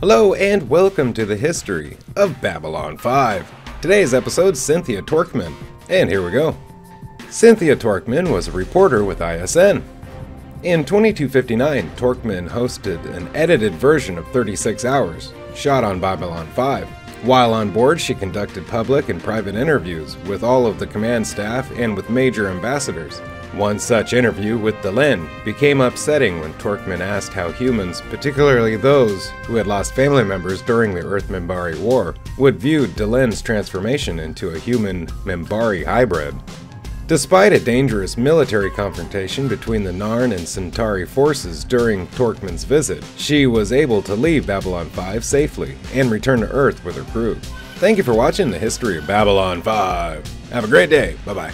Hello and welcome to the history of Babylon 5. Today's episode Cynthia Torqueman. And here we go. Cynthia Torqueman was a reporter with ISN. In 2259, Torqueman hosted an edited version of 36 Hours, shot on Babylon 5. While on board, she conducted public and private interviews with all of the command staff and with major ambassadors. One such interview with Delenn became upsetting when Torqueman asked how humans, particularly those who had lost family members during the Earth Minbari War, would view Delenn's transformation into a human Minbari hybrid. Despite a dangerous military confrontation between the Narn and Centauri forces during Torqueman's visit, she was able to leave Babylon 5 safely and return to Earth with her crew. Thank you for watching the history of Babylon 5. Have a great day. Bye bye.